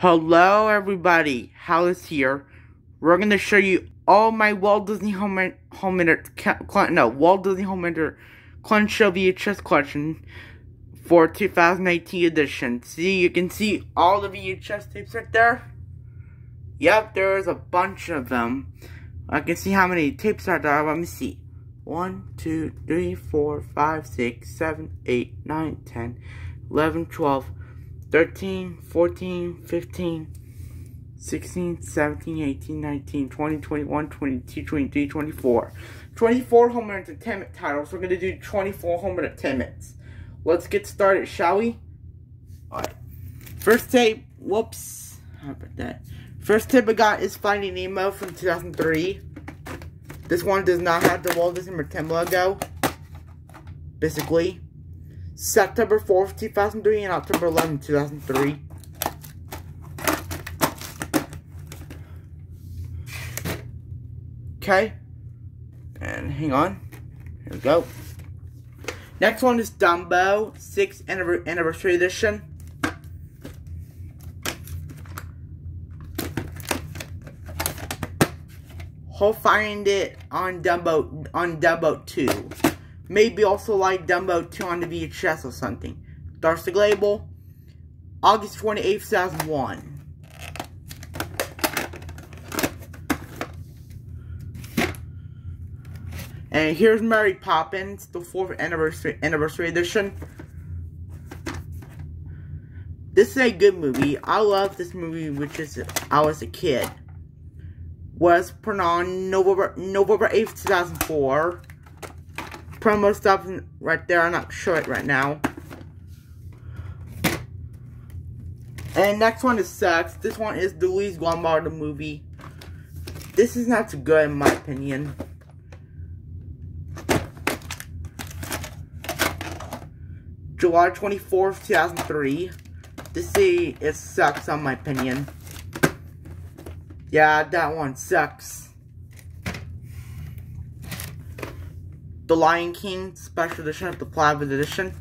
Hello everybody, Halas here. We're gonna show you all my Walt Disney Home Home Inter no Walt Disney Home Clamshell VHS collection for 2018 edition. See, you can see all the VHS tapes right there. Yep, there's a bunch of them. I can see how many tapes are there. Let me see. 1, 2, 3, 4, 5, 6, 7, 8, 9, 10, 11, 12, 13, 14, 15, 16, 17, 18, 19, 20, 21, 22, 23, 24. 24 home run entertainment titles. We're going to do 24 home run entertainments. Let's get started, shall we? Alright. First tape, whoops. How about that? First tip I got is Finding Nemo from 2003. This one does not have the Walt Disney Pretend logo. Basically. September 4th, 2003 and October 11th, 2003. Okay. And hang on. Here we go. Next one is Dumbo, 6th Anniversary Edition. He'll find it on Dumbo on Dumbo 2. Maybe also like Dumbo 2 on the VHS or something. Darcy Label, August 28, 2001. And here's Mary Poppins, the 4th anniversary, anniversary edition. This is a good movie. I love this movie, which is I was a kid was put on November, November 8th, 2004. Promo stuff right there. I'm not sure it right now. And next one is Sex. This one is the Luis Lombardo movie. This is not too good in my opinion. July 24th, 2003. This is it sucks on my opinion. Yeah, that one sucks. The Lion King Special Edition of the Private Edition.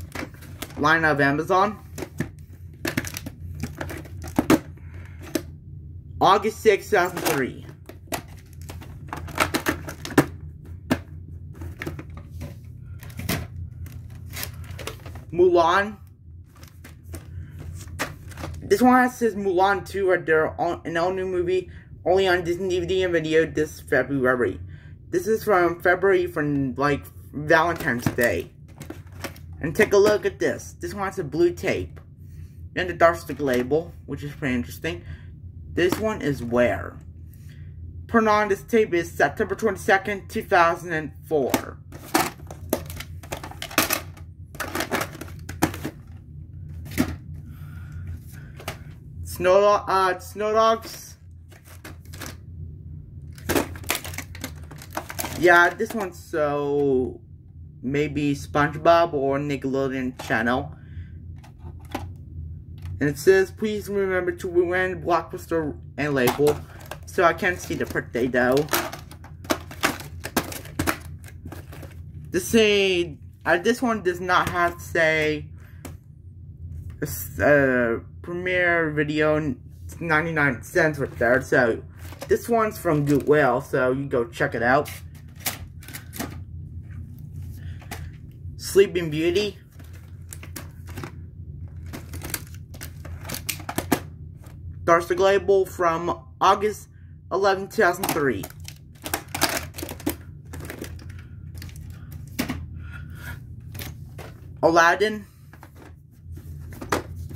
Line of Amazon. August 6, 2003. Mulan. This one says Mulan 2 right there, on, an all-new movie only on Disney DVD and video this February. This is from February from like Valentine's Day. And take a look at this. This one's a blue tape. And the dark stick label, which is pretty interesting. This one is Where. Put on this tape is September 22nd, 2004. Snow, uh, Snow Dogs Yeah, this one's so maybe SpongeBob or Nickelodeon channel. And it says, please remember to rewind Blockbuster and label. So I can't see the though. This say, uh, this one does not have to say uh, premiere video 99 cents right there. So this one's from Goodwill, so you go check it out. Sleeping Beauty. Darcy Label from August 11, 2003. Aladdin.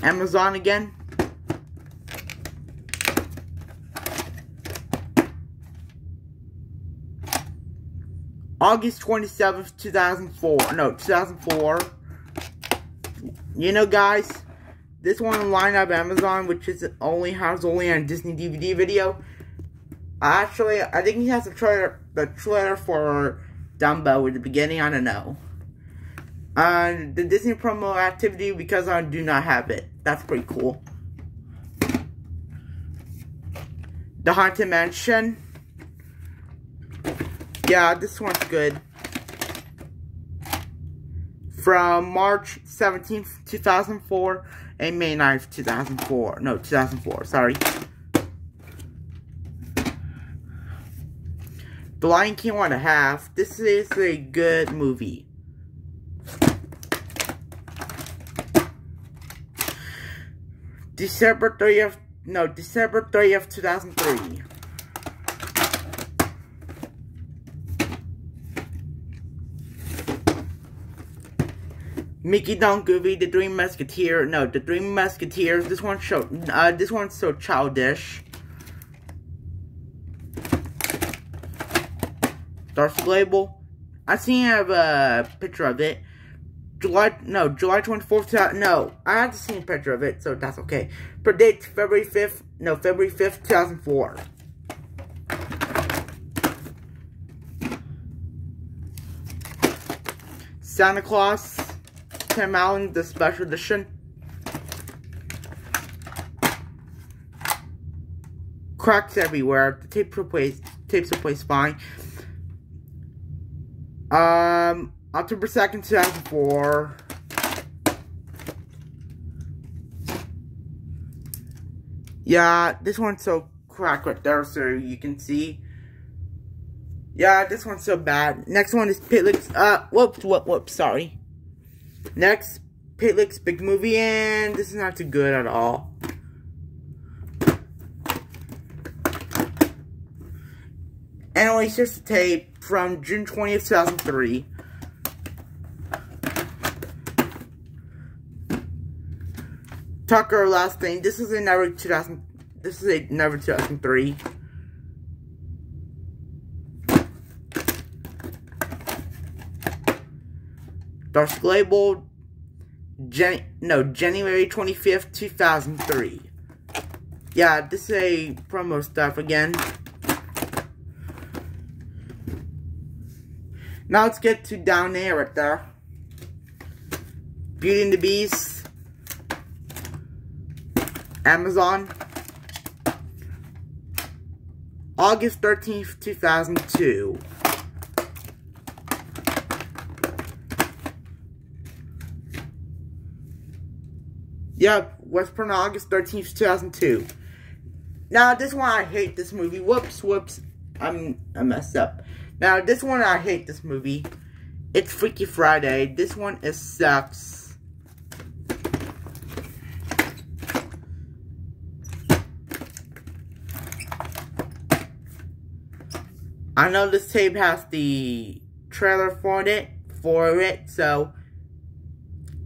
Amazon again. August 27th, 2004. No, 2004. You know, guys, this one line of Amazon, which is only has only on Disney DVD video. Actually, I think he has a trailer, the trailer for Dumbo at the beginning. I don't know. Uh, the Disney promo activity because I do not have it. That's pretty cool. The Haunted Mansion. Yeah, this one's good. From March 17th, 2004 and May 9th, 2004. No, 2004, sorry. The Lion King one and a half. This is a good movie. December 30th, no, December 30th, 2003. Mickey Don Goofy, The Three Musketeer. No, The Three Musketeers. This one's so, uh, this one's so childish. Darcy Label. I seen have a picture of it. July, no, July 24th, no, I have to see a picture of it, so that's okay. Predict February 5th, no, February 5th, 2004. Santa Claus, Tim Allen, the special edition. Cracks everywhere. The tape replace tapes replace fine. Um, October 2nd, 2004. Yeah, this one's so cracked right there, so you can see. Yeah, this one's so bad. Next one is Piglet's, uh, whoops, whoops, whoops, sorry. Next, Piglet's Big Movie, and this is not too good at all. Anyway, here's the tape from June 20th, 2003. Tuck Everlasting. This is a never 2000. This is a never 2003. Darcy Label, Jan no, January 25th, 2003. Yeah, this is a promo stuff again. Now let's get to down there right there. Beauty and the Beast. Amazon. August 13th, 2002. Yep, West Point, August 13th, 2002. Now, this one, I hate this movie. Whoops, whoops. I'm, I messed up. Now, this one, I hate this movie. It's Freaky Friday. This one, is sucks. I know this tape has the trailer for it, for it, so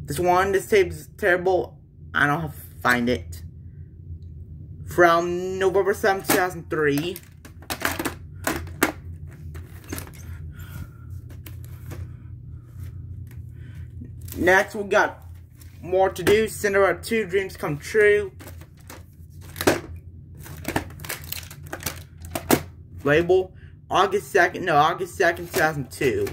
this one, this tape is terrible. I don't find it. From November 7, 2003. Next, we got more to do. Cinderella 2 Dreams Come True. Label. August 2nd, no, August 2nd, 2002.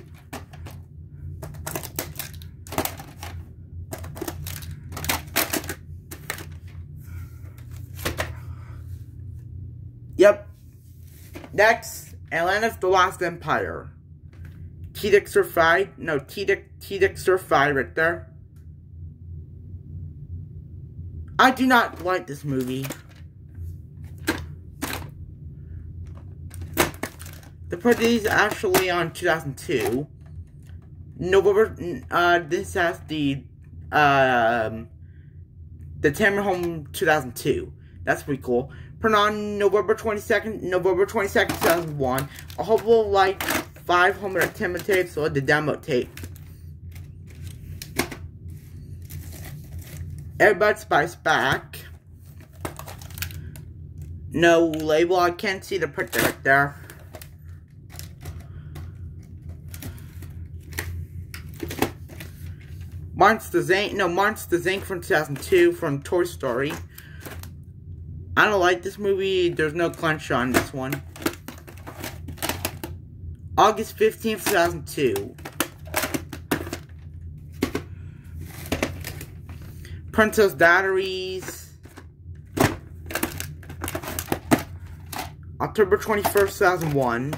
Yep. Next, Atlantis The Lost Empire. T-Dexter 5. No, T-Dexter 5 right there. I do not like this movie. The party is actually on 2002. November, uh, this has the, um, the Tamara Home 2002. That's pretty cool put on November 22nd, November 22nd, 2001. A we'll like 500 demo tapes or the demo tape. Air Bud Spikes Back. No label, I can't see the picture right there. Monsters Inc. No, Monsters Inc. from 2002 from Toy Story. I don't like this movie. There's no clench on this one. August 15th, 2002. Princess Diaries. October 21st, 2001.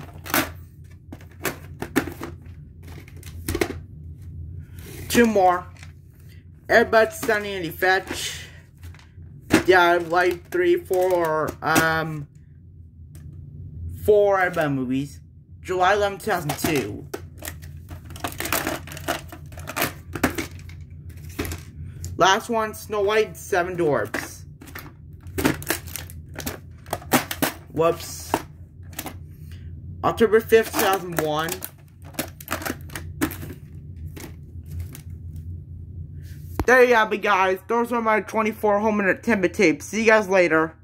Two more. Air Bud Seventh Inning Fetch. Yeah, like three, four, um, four Red movies. July 11, 2002. Last one, Snow White, Seven Dwarfs. Whoops. October 5th, 2001. There you have it, guys. Those are my 24 home entertainment tapes. See you guys later.